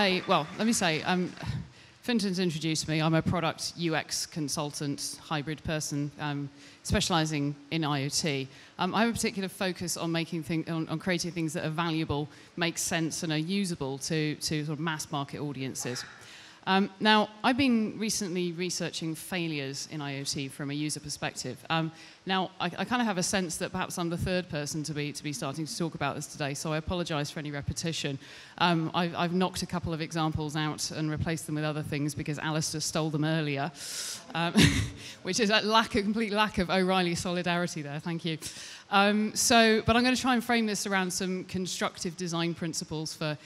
Today. Well, let me say, um, Fintan's introduced me. I'm a product UX consultant, hybrid person, um, specializing in IoT. Um, I have a particular focus on making thing, on, on, creating things that are valuable, make sense, and are usable to, to sort of mass market audiences. Um, now, I've been recently researching failures in IoT from a user perspective. Um, now, I, I kind of have a sense that perhaps I'm the third person to be, to be starting to talk about this today, so I apologize for any repetition. Um, I've, I've, knocked a couple of examples out and replaced them with other things because Alasdair stole them earlier, um, which is a lack, a complete lack of O'Reilly solidarity there, thank you. Um, so, but I'm going to try and frame this around some constructive design principles for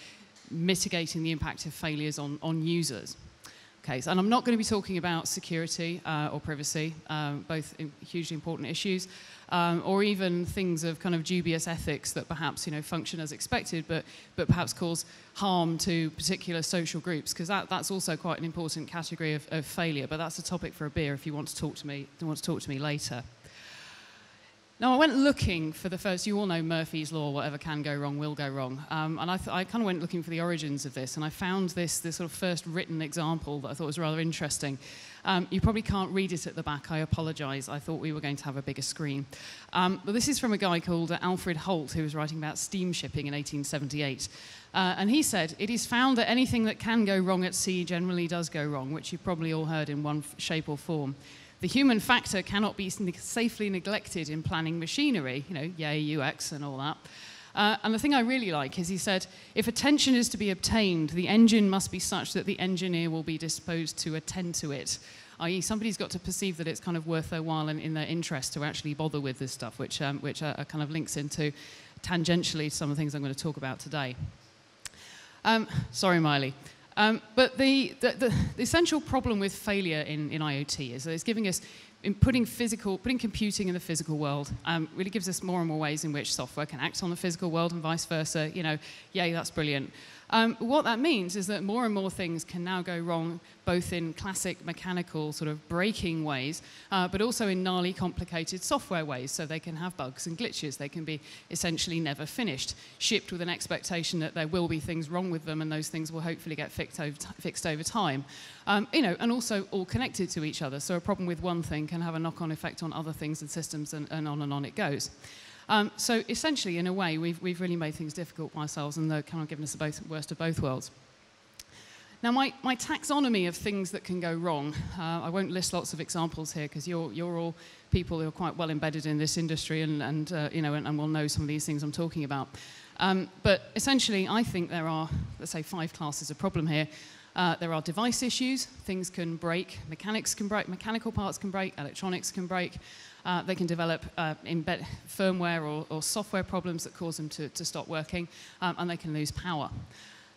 mitigating the impact of failures on, on users. Okay, so, and I'm not going to be talking about security uh, or privacy, um, both hugely important issues, um, or even things of kind of dubious ethics that perhaps you know function as expected, but but perhaps cause harm to particular social groups, because that, that's also quite an important category of, of failure. But that's a topic for a beer if you want to talk to me. Want to talk to me later. Now, I went looking for the first, you all know Murphy's Law, whatever can go wrong will go wrong. Um, and I, I kind of went looking for the origins of this, and I found this, this sort of first written example that I thought was rather interesting. Um, you probably can't read it at the back, I apologize. I thought we were going to have a bigger screen. Um, but this is from a guy called uh, Alfred Holt, who was writing about steam shipping in 1878. Uh, and he said, It is found that anything that can go wrong at sea generally does go wrong, which you've probably all heard in one shape or form. The human factor cannot be safely neglected in planning machinery, you know, yay, UX and all that. Uh, and the thing I really like is he said, if attention is to be obtained, the engine must be such that the engineer will be disposed to attend to it. I.e., somebody's got to perceive that it's kind of worth their while and in their interest to actually bother with this stuff, which, um, which uh, kind of links into tangentially some of the things I'm going to talk about today. Um, sorry, Miley. Um, but the, the, the, the, essential problem with failure in, in IoT is that it's giving us, in putting physical, putting computing in the physical world, um, really gives us more and more ways in which software can act on the physical world and vice versa. You know, yay, that's brilliant. Um, what that means is that more and more things can now go wrong, both in classic mechanical sort of breaking ways, uh, but also in gnarly, complicated software ways. So they can have bugs and glitches. They can be essentially never finished, shipped with an expectation that there will be things wrong with them, and those things will hopefully get fixed over, fixed over time. Um, you know, and also all connected to each other. So a problem with one thing can have a knock-on effect on other things and systems, and, and on and on it goes. Um, so essentially, in a way, we've, we've really made things difficult for ourselves and they're kind of given us the both, worst of both worlds. Now, my, my taxonomy of things that can go wrong, uh, I won't list lots of examples here because you're, you're all people who are quite well embedded in this industry and, and, uh, you know, and, and will know some of these things I'm talking about. Um, but essentially, I think there are, let's say, five classes of problem here. Uh, there are device issues, things can break, mechanics can break, mechanical parts can break, electronics can break. Uh, they can develop uh, embed firmware or, or, software problems that cause them to, to stop working, um, and they can lose power.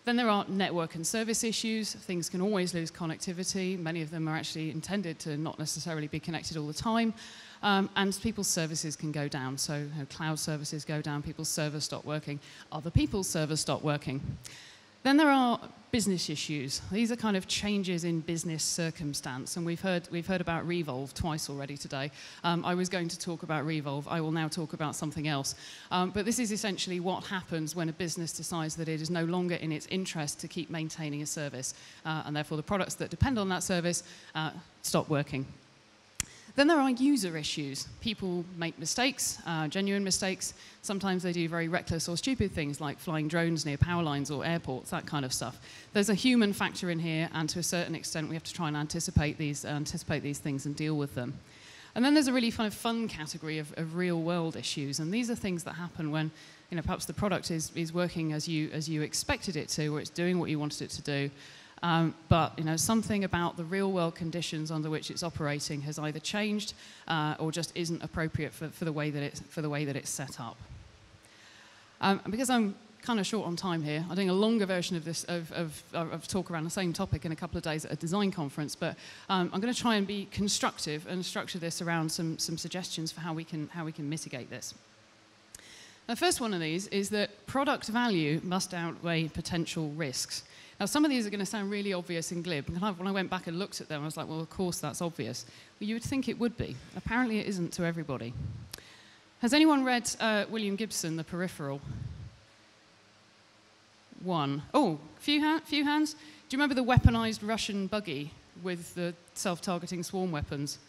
Then there are network and service issues. Things can always lose connectivity. Many of them are actually intended to not necessarily be connected all the time. Um, and people's services can go down. So you know, cloud services go down, people's servers stop working, other people's servers stop working. Then there are business issues. These are kind of changes in business circumstance, and we've heard, we've heard about Revolv twice already today. Um, I was going to talk about Revolv. I will now talk about something else. Um, but this is essentially what happens when a business decides that it is no longer in its interest to keep maintaining a service, uh, and therefore the products that depend on that service uh, stop working. Then there are user issues. People make mistakes, uh, genuine mistakes. Sometimes they do very reckless or stupid things like flying drones near power lines or airports, that kind of stuff. There's a human factor in here, and to a certain extent, we have to try and anticipate these, uh, anticipate these things and deal with them. And then there's a really kind of fun category of, of real world issues, and these are things that happen when you know, perhaps the product is, is working as you, as you expected it to, or it's doing what you wanted it to do, um, but you know, something about the real world conditions under which it's operating has either changed uh, or just isn't appropriate for, for, the way that it's, for the way that it's set up. Um, because I'm kind of short on time here, I'm doing a longer version of this of, of, of, talk around the same topic in a couple of days at a design conference. But um, I'm going to try and be constructive and structure this around some, some suggestions for how we can how we can mitigate this. The first one of these is that product value must outweigh potential risks. Now, some of these are going to sound really obvious and glib. And when I went back and looked at them, I was like, well, of course that's obvious. Well, you would think it would be. Apparently, it isn't to everybody. Has anyone read uh, William Gibson, The Peripheral? one. Oh, few, ha- few hands. Do you remember the weaponized Russian buggy with the self-targeting swarm weapons?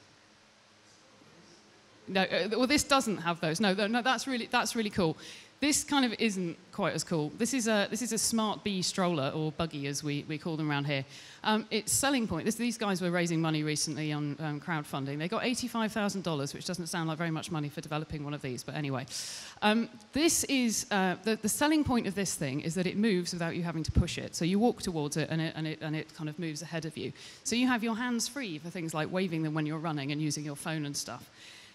No, uh, well, this doesn't have those. No, no, that's really that's really cool. This kind of isn't quite as cool. This is a, this is a Smartbe stroller, or buggy as we, we call them around here. Um, its selling point, this, these guys were raising money recently on um, crowdfunding. They got $85,000, which doesn't sound like very much money for developing one of these, but anyway. Um, this is, uh, the, the selling point of this thing is that it moves without you having to push it. So you walk towards it and it, and it, and it kind of moves ahead of you. So you have your hands free for things like waving them when you're running and using your phone and stuff.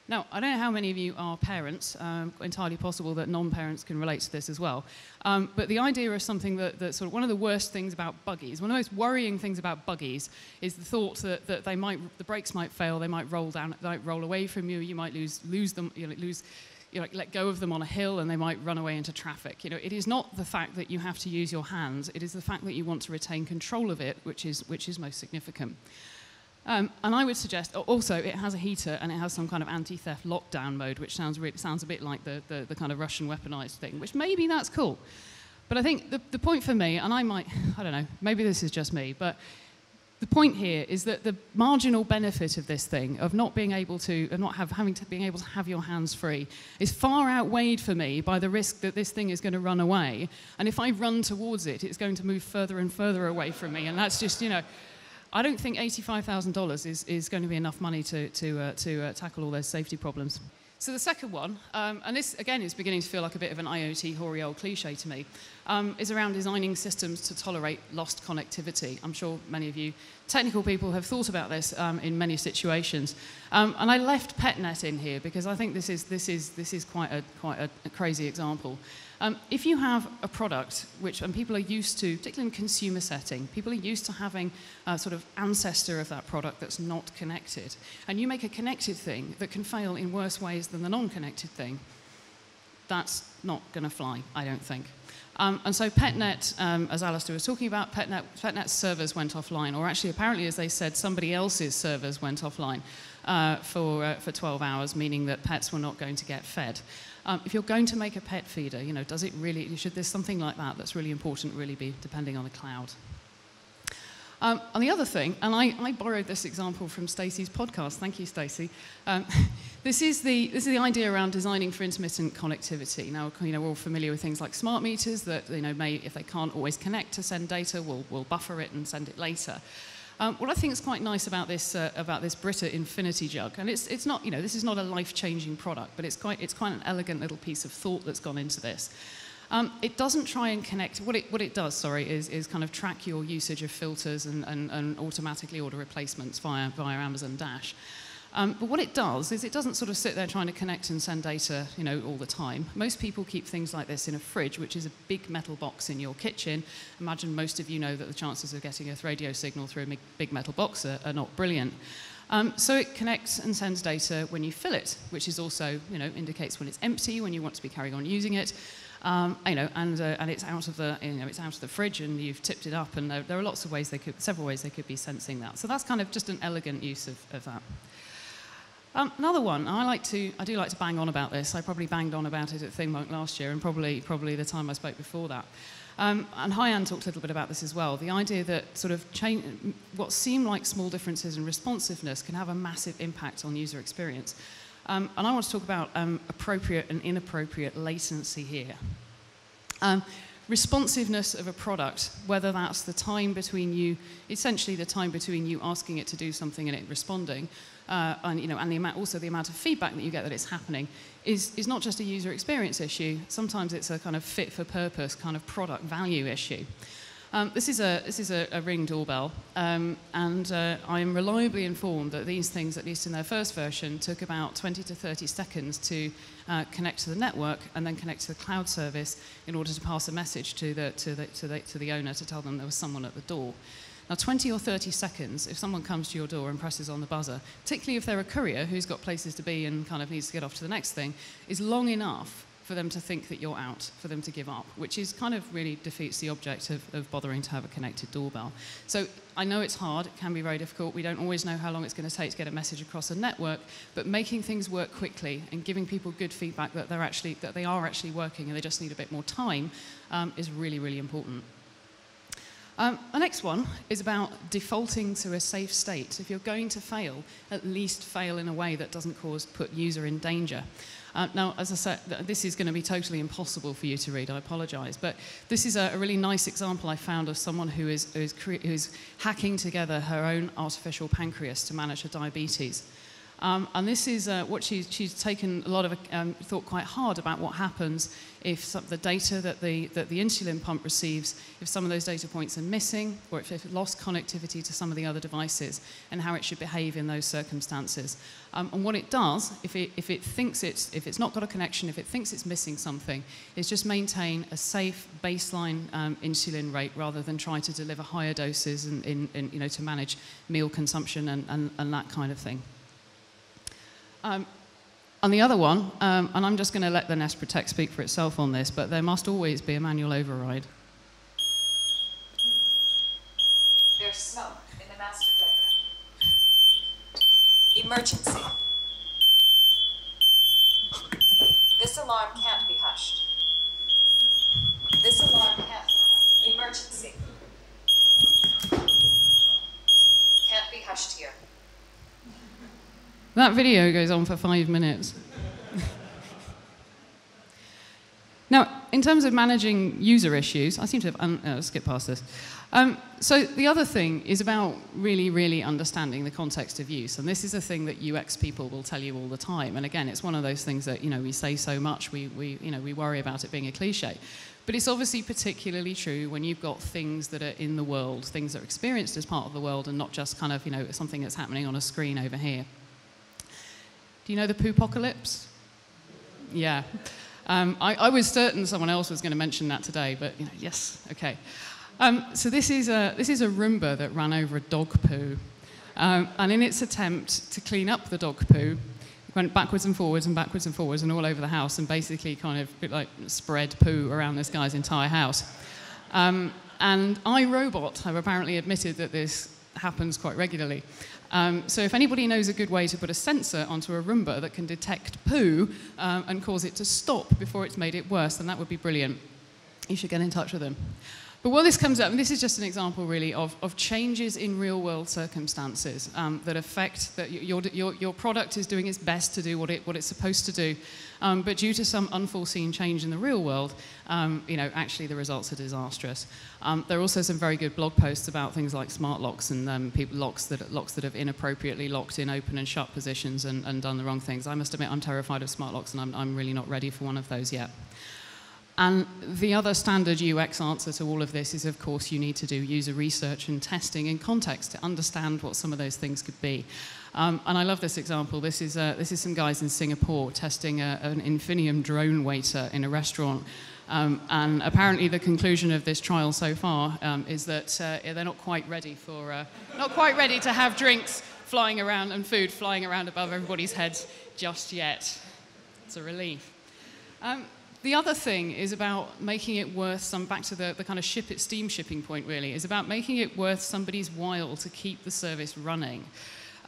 Now, I don't know how many of you are parents, um, entirely possible that non parents can relate to this as well. Um, but the idea of something that, that, sort of one of the worst things about buggies, one of the most worrying things about buggies is the thought that, that they might, the brakes might fail, they might roll down, they might roll away from you, you might lose, lose them, you know, lose. You know, let go of them on a hill and they might run away into traffic. You know, it is not the fact that you have to use your hands, it is the fact that you want to retain control of it, which is, which is most significant. Um, and I would suggest also it has a heater and it has some kind of anti-theft lockdown mode, which sounds sounds a bit like the, the, the, kind of Russian weaponized thing, which maybe that's cool. But I think the, the point for me, and I might, I don't know, maybe this is just me, but the point here is that the marginal benefit of this thing, of not being able to, of not have, having to being able to have your hands free, is far outweighed for me by the risk that this thing is going to run away. And if I run towards it, it's going to move further and further away from me. And that's just, you know, I don't think $85,000 is, is going to be enough money to, to, uh, to uh, tackle all those safety problems. So the second one, um, and this again is beginning to feel like a bit of an IoT hoary old cliche to me, um, is around designing systems to tolerate lost connectivity. I'm sure many of you technical people have thought about this um, in many situations. Um, and I left PetNet in here because I think this is, this is, this is quite, a, quite a, a crazy example. Um, if you have a product which, and people are used to, particularly in consumer setting, people are used to having a sort of ancestor of that product that's not connected, and you make a connected thing that can fail in worse ways than the non-connected thing, that's not going to fly, I don't think. Um, and so PetNet, um, as Alasdair was talking about, PetNet, PetNet's servers went offline, or actually, apparently, as they said, somebody else's servers went offline uh, for, uh, for 12 hours, meaning that pets were not going to get fed. Um, if you're going to make a pet feeder, you know, does it really, should there's something like that that's really important really be depending on the cloud? Um, and the other thing, and I, I borrowed this example from Stacey's podcast. Thank you, Stacey. Um, this, is the, this is the idea around designing for intermittent connectivity. Now, you know, we're all familiar with things like smart meters that, you know, may, if they can't always connect to send data, will will buffer it and send it later. Um, what I think is quite nice about this uh, about this Brita Infinity jug, and it's it's not you know this is not a life-changing product, but it's quite it's quite an elegant little piece of thought that's gone into this. Um, it doesn't try and connect. What it, what it does, sorry, is, is kind of track your usage of filters and, and, and automatically order replacements via, via Amazon Dash. Um, but what it does is it doesn't sort of sit there trying to connect and send data, you know, all the time. Most people keep things like this in a fridge, which is a big metal box in your kitchen. Imagine most of you know that the chances of getting a radio signal through a big metal box are, are not brilliant. Um, so it connects and sends data when you fill it, which is also, you know, indicates when it's empty, when you want to be carrying on using it. Um, you know, and, uh, and it's out of the, you know, it's out of the fridge and you've tipped it up and there, there, are lots of ways they could, several ways they could be sensing that. So that's kind of just an elegant use of, of that. Um, another one, I like to, I do like to bang on about this. I probably banged on about it at ThingMonk last year, and probably, probably the time I spoke before that. Um, and Haiyan talked a little bit about this as well. The idea that sort of what seem like small differences in responsiveness can have a massive impact on user experience. Um, and I want to talk about um, appropriate and inappropriate latency here. Um, responsiveness of a product, whether that's the time between you, essentially the time between you asking it to do something and it responding, uh, and, you know, and the amount, also the amount of feedback that you get that it's happening is, is not just a user experience issue. Sometimes it's a kind of fit for purpose, kind of product value issue. Um, this is a, this is a, a ring doorbell, um, and uh, I am reliably informed that these things, at least in their first version, took about 20 to 30 seconds to uh, connect to the network and then connect to the cloud service in order to pass a message to the, to the, to the, to the owner to tell them there was someone at the door. Now, 20 or 30 seconds, if someone comes to your door and presses on the buzzer, particularly if they're a courier who's got places to be and kind of needs to get off to the next thing, is long enough for them to think that you're out, for them to give up, which is kind of really defeats the object of, of bothering to have a connected doorbell. So I know it's hard, it can be very difficult. We don't always know how long it's going to take to get a message across a network, but making things work quickly and giving people good feedback that they're actually that they are actually working and they just need a bit more time um, is really, really important. Um, the next one is about defaulting to a safe state. If you're going to fail, at least fail in a way that doesn't cause put user in danger. Uh, now, as I said, this is going to be totally impossible for you to read. I apologise, but this is a, a, really nice example I found of someone who is, who is, who is hacking together her own artificial pancreas to manage her diabetes. Um, and this is uh, what she's, she's taken a lot of um, thought quite hard about what happens if some, the data that the, that the insulin pump receives, if some of those data points are missing, or if it lost connectivity to some of the other devices, and how it should behave in those circumstances. Um, and what it does, if it, if it thinks it's, if it's not got a connection, if it thinks it's missing something, is just maintain a safe baseline um, insulin rate rather than try to deliver higher doses and in, in, you know, to manage meal consumption and, and, and that kind of thing. Um, on the other one, um, and I'm just going to let the Nest Protect speak for itself on this, but there must always be a manual override. There's smoke in the master bedroom. Emergency. This alarm can't be hushed. This alarm can't. Emergency. Can't be hushed here. That video goes on for five minutes. now, in terms of managing user issues, I seem to have un- uh, skipped past this. Um, so the other thing is about really, really understanding the context of use, and this is a thing that UX people will tell you all the time. And again, it's one of those things that you know we say so much, we, we you know we worry about it being a cliche. But it's obviously particularly true when you've got things that are in the world, things that are experienced as part of the world, and not just kind of you know something that's happening on a screen over here. Do you know the poopocalypse? Yeah. Um, I, I, was certain someone else was going to mention that today, but you know, yes, okay. Um, so this is, a, this is a Roomba that ran over a dog poo. Um, and in its attempt to clean up the dog poo, it went backwards and forwards and backwards and forwards and all over the house and basically kind of like spread poo around this guy's entire house. Um, and iRobot have apparently admitted that this happens quite regularly. Um, so if anybody knows a good way to put a sensor onto a Roomba that can detect poo um, and cause it to stop before it's made it worse, then that would be brilliant. You should get in touch with them. But what this comes up, and this is just an example really of, of changes in real world circumstances um, that affect that your, your, your product is doing its best to do what, it, what it's supposed to do. Um, but due to some unforeseen change in the real world, um, you know, actually the results are disastrous. Um, there are also some very good blog posts about things like smart locks and um, people, locks, that, locks that have inappropriately locked in open and shut positions and, and done the wrong things. I must admit I'm terrified of smart locks and I'm, I'm really not ready for one of those yet. And the other standard UX answer to all of this is, of course, you need to do user research and testing in context to understand what some of those things could be. Um, and I love this example. This is, uh, this is some guys in Singapore testing a, an Infinium drone waiter in a restaurant. Um, and apparently, the conclusion of this trial so far um, is that uh, they're not quite ready for, uh, not quite ready to have drinks flying around and food flying around above everybody's heads just yet. It's a relief. The other thing is about making it worth some, back to the, the kind of ship it steam shipping point really, is about making it worth somebody's while to keep the service running.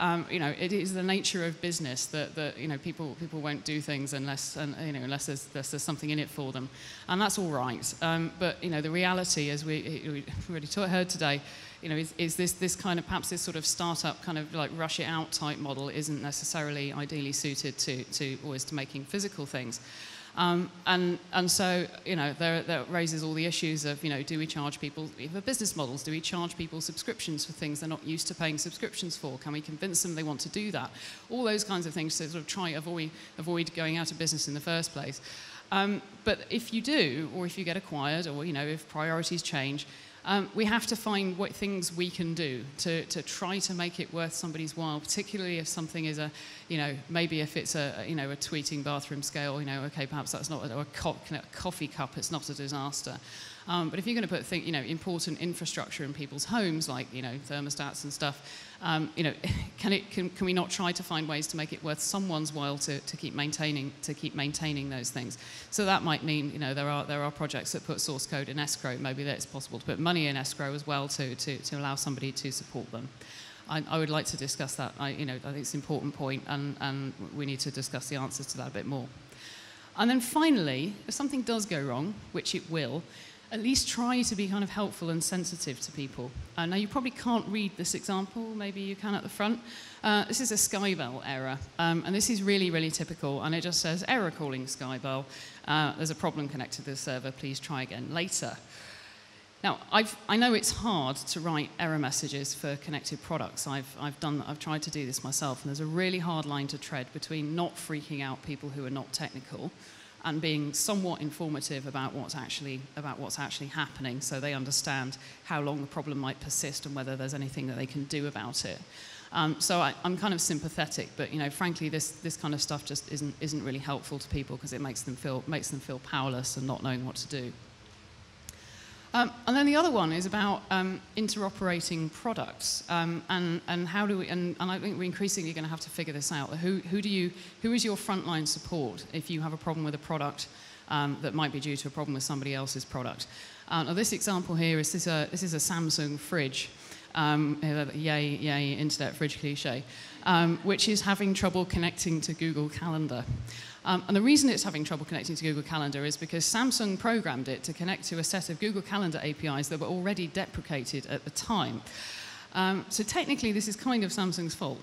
Um, you know, it is the nature of business that, that you know, people, people won't do things unless, and, you know, unless there's, there's, there's, something in it for them. And that's all right. Um, but, you know, the reality, as we, we already heard today, you know, is, is this, this kind of, perhaps this sort of startup kind of like rush it out type model isn't necessarily ideally suited to, to always to making physical things. Um, and, and so, you know, that raises all the issues of, you know, do we charge people, for business models, do we charge people subscriptions for things they're not used to paying subscriptions for? Can we convince them they want to do that? All those kinds of things to sort of try avoid, avoid going out of business in the first place. Um, but if you do, or if you get acquired, or, you know, if priorities change, Um, we have to find what things we can do to, to try to make it worth somebody's while, particularly if something is a, you know, maybe if it's a, you know, a tweeting bathroom scale, you know, okay, perhaps that's not a, a, co- a coffee cup, it's not a disaster. Um, but if you're going to put think, you know, important infrastructure in people's homes, like you know, thermostats and stuff, um, you know, can, it, can, can we not try to find ways to make it worth someone's while to, to, keep maintaining, to keep maintaining those things? So that might mean you know, there, are, there are projects that put source code in escrow. Maybe that it's possible to put money in escrow as well to, to, to allow somebody to support them. I, I would like to discuss that. I, you know, I think it's an important point, and, and we need to discuss the answers to that a bit more. And then finally, if something does go wrong, which it will, at least try to be kind of helpful and sensitive to people. Uh, now, you probably can't read this example, maybe you can at the front. Uh, this is a Skybell error, um, and this is really, really typical, and it just says, error calling Skybell. Uh, there's a problem connected to the server, please try again later. Now, I've, i know it's hard to write error messages for connected products. I've, I've, done, I've tried to do this myself, and there's a really hard line to tread between not freaking out people who are not technical and being somewhat informative about what's actually about what's actually happening so they understand how long the problem might persist and whether there's anything that they can do about it. Um, so I, I'm kind of sympathetic, but you know, frankly, this this kind of stuff just isn't isn't really helpful to people because it makes them feel makes them feel powerless and not knowing what to do. Um, and then the other one is about um, interoperating products, um, and, and how do we? And, and, I think we're increasingly going to have to figure this out. Who, who do you? Who is your frontline support if you have a problem with a product um, that might be due to a problem with somebody else's product? Uh, now, this example here is this a this is a Samsung fridge. Um, yay, yay, internet fridge cliche, um, which is having trouble connecting to Google Calendar. Um, and the reason it's having trouble connecting to Google Calendar is because Samsung programmed it to connect to a set of Google Calendar APIs that were already deprecated at the time. Um, so technically, this is kind of Samsung's fault.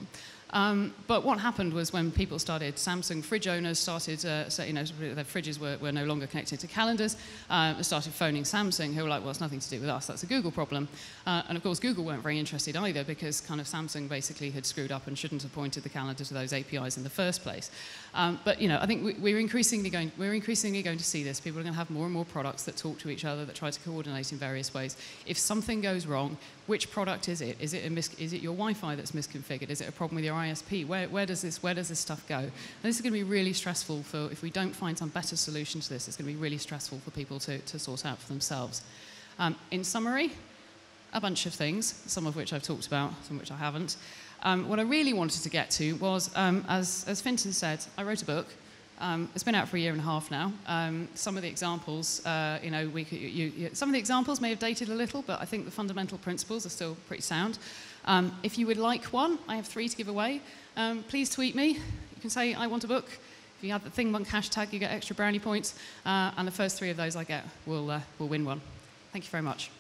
Um, but what happened was when people started, Samsung fridge owners started, uh, so, you know, their fridges were, were no longer connected to calendars, uh, started phoning Samsung, who were like, well, it's nothing to do with us, that's a Google problem. Uh, and of course, Google weren't very interested either because kind of Samsung basically had screwed up and shouldn't have pointed the calendar to those APIs in the first place. Um, but, you know, I think we, are increasingly going, we're increasingly going to see this. People are going to have more and more products that talk to each other, that try to coordinate in various ways. If something goes wrong, which product is it? Is it, is it your Wi-Fi that's misconfigured? Is it a problem with your ISP? Where, where, does, this, where does this stuff go? And this is going to be really stressful for, if we don't find some better solution to this, it's going to be really stressful for people to, to sort out for themselves. Um, in summary, a bunch of things, some of which I've talked about, some which I haven't. Um, what I really wanted to get to was, um, as, as Fintan said, I wrote a book, Um, it's been out for a year and a half now. Um, some of the examples, uh, you know, we you, you, some of the examples may have dated a little, but I think the fundamental principles are still pretty sound. Um, if you would like one, I have three to give away. Um, please tweet me. You can say, I want a book. If you have the ThingMonk hashtag, you get extra brownie points. Uh, and the first three of those I get will, uh, will win one. Thank you very much.